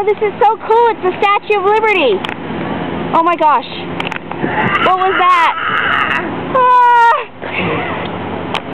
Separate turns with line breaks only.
Oh, this is so cool. It's the Statue of Liberty. Oh my gosh. What was that?